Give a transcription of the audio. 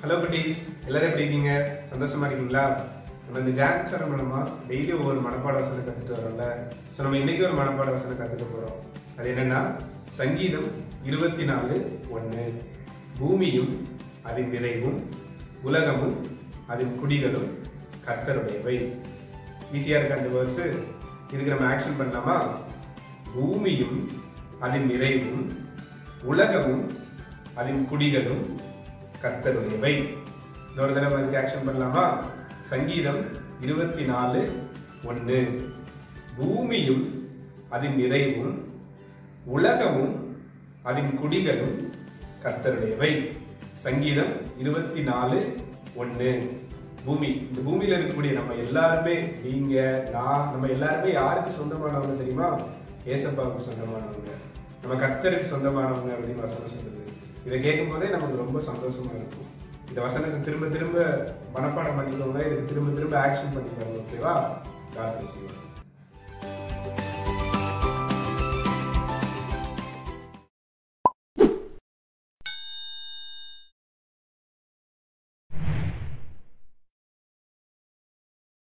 Hello குட்டீஸ் எல்லாரும் எப்படி இருக்கீங்க? சந்தோஷமா இருக்கீங்களா? நம்ம இந்த ஜான் சார் மூலமா டெய்லி ஒவ்வொரு மனப்பாட வசனம் கத்துட்டு வரோம்ல. ஸோ நம்ம இன்னைக்கு ஒரு மனப்பாட வசனம் கத்துக்க போறோம். அது என்னன்னா சங்கீதம் இருபத்தி நாலு ஒன்று பூமியும் அதன் விரைவும் உலகமும் அதன் குடிகளும் கர்த்தருடையவை. ஈஸியா இருக்க அந்த வேர்ஸ் இதுக்கு நம்ம ஆக்ஷன் பண்ணலாமா? பூமியும் அதன் நிறைவும் உலகமும் அதன் குடிகளும் கர்த்தருடையவை. இன்னொரு தடவை அதுக்கு ஆக்ஷன் பண்ணலாமா? சங்கீதம் இருபத்தி நாலு ஒன்று பூமியும் அதன் நிறைவும் உலகமும் அதன் குடிகளும் கர்த்தருடையவை. சங்கீதம் இருபத்தி நாலு ஒன்று பூமி இந்த பூமியில இருக்கக்கூடிய நம்ம எல்லாருமே நீங்க நான் நம்ம எல்லாருமே யாருக்கு சொந்தமானவங்க தெரியுமா? ஏசப்பாவுக்கு சொந்தமானவங்க. நம்ம கர்த்தருக்கு சொந்தமானவங்க அப்படின்னு வசனம் சொல்லுது. இதை கேட்கும் போதே நமக்கு ரொம்ப சந்தோஷமா இருக்கும். இந்த வசனத்தை திரும்ப திரும்ப மனப்பாடம் பண்ணிக்கோங்க இதுக்கு திரும்ப திரும்ப ஆக்ஷன் பண்ணிக்கோங்க ஓகேவா காட் பிளஸ் யூ